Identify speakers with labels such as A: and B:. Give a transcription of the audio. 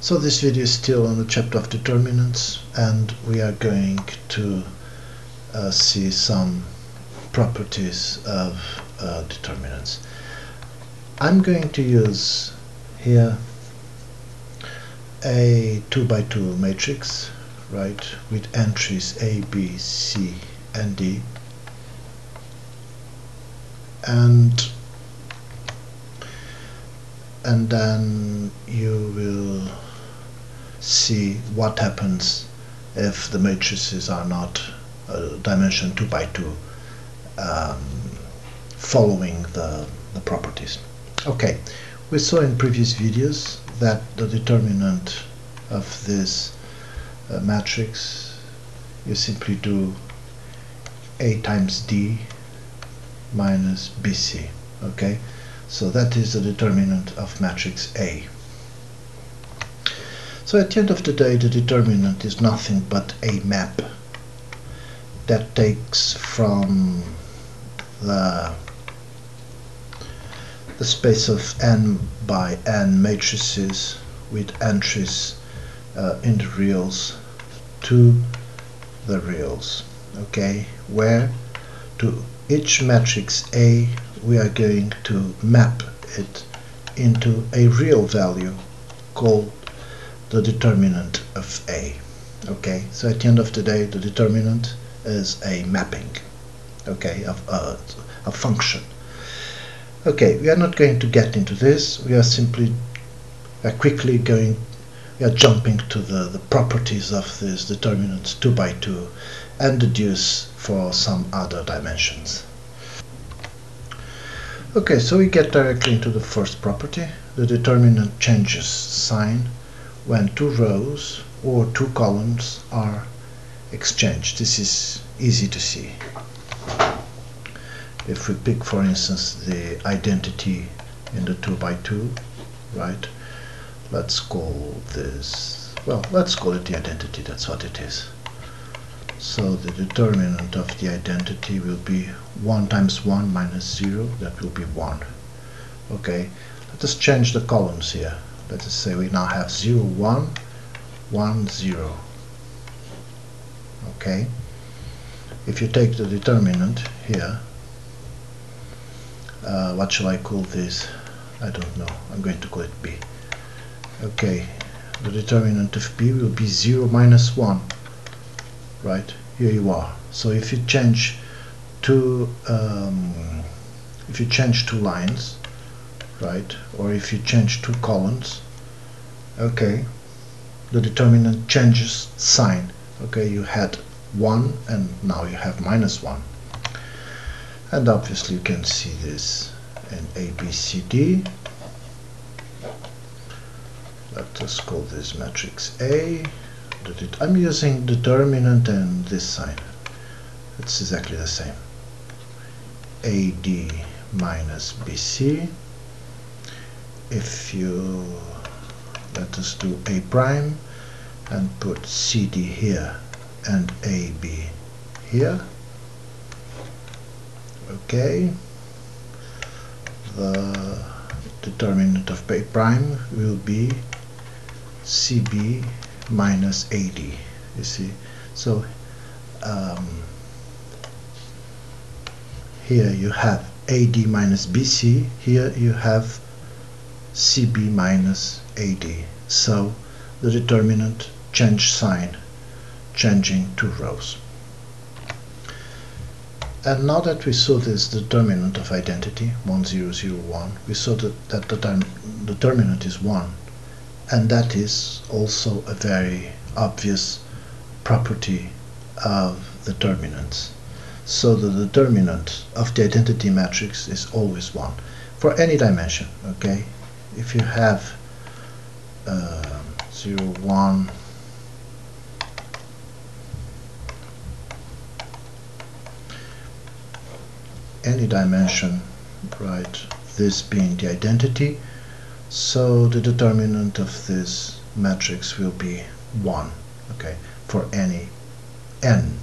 A: So this video is still on the chapter of determinants and we are going to uh, see some properties of uh, determinants. I'm going to use here a 2 by 2 matrix right with entries A, B, C and D and and then you will see what happens if the matrices are not uh, dimension 2 by 2 um, following the, the properties. Okay, we saw in previous videos that the determinant of this uh, matrix you simply do A times D minus BC okay so that is the determinant of matrix A so at the end of the day the determinant is nothing but a map that takes from the the space of n by n matrices with entries uh, in the reals to the reals okay? Where? To each matrix A we are going to map it into a real value called the determinant of A okay so at the end of the day the determinant is a mapping okay of uh, a function Okay, we are not going to get into this. We are simply uh, quickly going, we are jumping to the, the properties of this determinant 2 by 2 and deduce for some other dimensions. Okay, so we get directly into the first property. The determinant changes sign when two rows or two columns are exchanged. This is easy to see. If we pick for instance the identity in the 2 by 2 right let's call this well let's call it the identity. That's what it is. So the determinant of the identity will be 1 times 1 minus 0 that will be 1 okay. Let us change the columns here let us say we now have 0 1 1 0 okay. If you take the determinant here uh, what shall I call this? I don't know. I'm going to call it B. Okay. The determinant of B will be 0 minus 1 right? Here you are. So if you change two um, if you change two lines right? Or if you change two columns okay the determinant changes sign. Okay you had 1 and now you have minus 1 and obviously you can see this in ABCD let us call this matrix A. I'm using determinant and this sign. It's exactly the same. AD minus BC if you let us do A prime and put CD here and AB here. Okay. The determinant of A prime will be CB minus AD you see. So um, here you have AD minus BC here you have CB minus AD so the determinant change sign changing two rows and now that we saw this determinant of identity, 1001, we saw that, that the determinant is 1. And that is also a very obvious property of the determinants. So the determinant of the identity matrix is always 1 for any dimension, okay? If you have uh, 0, 1, any dimension right this being the identity so the determinant of this matrix will be 1 okay for any n